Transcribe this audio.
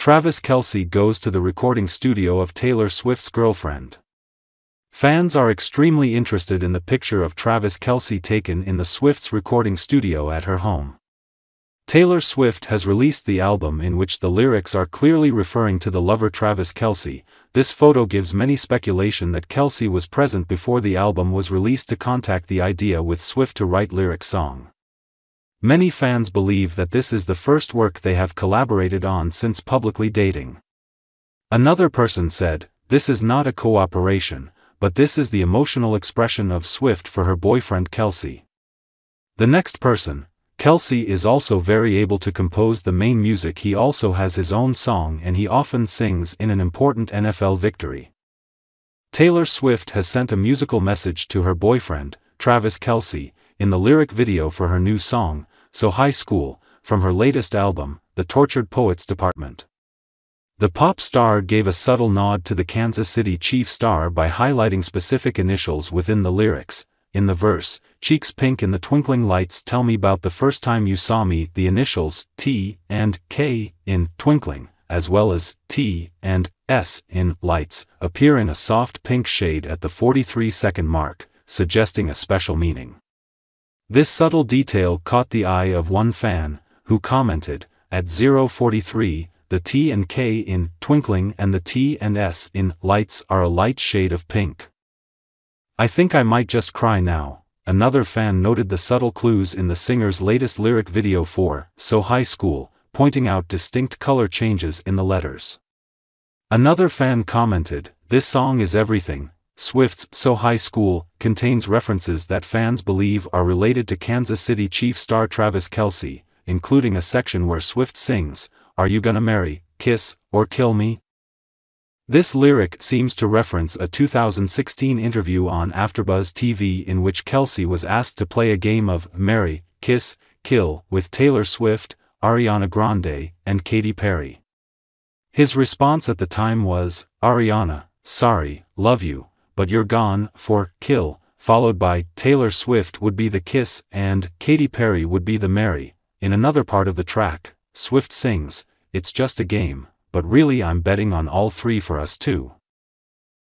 Travis Kelce goes to the recording studio of Taylor Swift's girlfriend. Fans are extremely interested in the picture of Travis Kelce taken in the Swift's recording studio at her home. Taylor Swift has released the album in which the lyrics are clearly referring to the lover Travis Kelce. This photo gives many speculation that Kelce was present before the album was released to contact the idea with Swift to write lyric song. Many fans believe that this is the first work they have collaborated on since publicly dating. Another person said, This is not a cooperation, but this is the emotional expression of Swift for her boyfriend Kelce. The next person, Kelce is also very able to compose the main music he also has his own song and he often sings in an important NFL victory. Taylor Swift has sent a musical message to her boyfriend, Travis Kelce, in the lyric video for her new song, So High School, from her latest album, The Tortured Poets Department. The pop star gave a subtle nod to the Kansas City Chief star by highlighting specific initials within the lyrics. In the verse, cheeks pink in the twinkling lights tell me about the first time you saw me, the initials T and K in twinkling, as well as T and S in lights, appear in a soft pink shade at the 43 second mark, suggesting a special meaning. This subtle detail caught the eye of one fan, who commented, at 043, the T and K in twinkling and the T and S in lights are a light shade of pink. I think I might just cry now. Another fan noted the subtle clues in the singer's latest lyric video for So High School, pointing out distinct color changes in the letters. Another fan commented, This song is everything, Swift's So High School contains references that fans believe are related to Kansas City Chief star Travis Kelce, including a section where Swift sings, Are you gonna marry, kiss, or kill me? This lyric seems to reference a 2016 interview on AfterBuzz TV in which Kelce was asked to play a game of Marry, Kiss, Kill with Taylor Swift, Ariana Grande, and Katy Perry. His response at the time was, Ariana, sorry, love you, but You're Gone, for Kill, followed by Taylor Swift would be the kiss and Katy Perry would be the marry. In another part of the track, Swift sings, It's just a game, but really I'm betting on all three for us too.